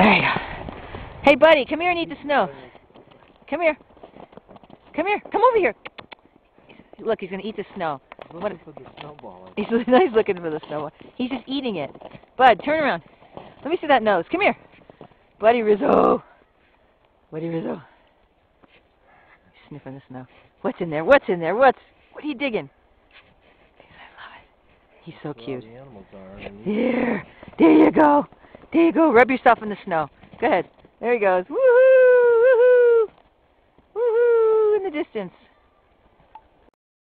There you go. Hey, buddy, come here and eat the snow. Come here. Come here. Come over here. Look, he's going to eat the snow. Looking for the snowball. He's, he's looking for the snowball. He's just eating it. Bud, turn around. Let me see that nose. Come here. Buddy Rizzo. Buddy Rizzo. He's sniffing the snow. What's in there? What's in there? What's... What are you digging? I love it. He's so cute. the animals are. underneath. There. There you go. There you go. Rub yourself in the snow. Go ahead. There he goes. Woohoo! Woohoo! Woohoo! In the distance.